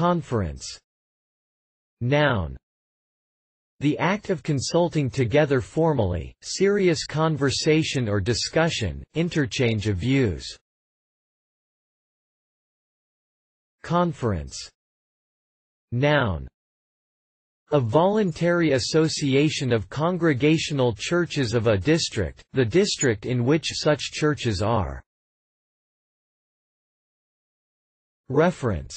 Conference. Noun. The act of consulting together formally, serious conversation or discussion, interchange of views. Conference. Noun. A voluntary association of congregational churches of a district, the district in which such churches are. Reference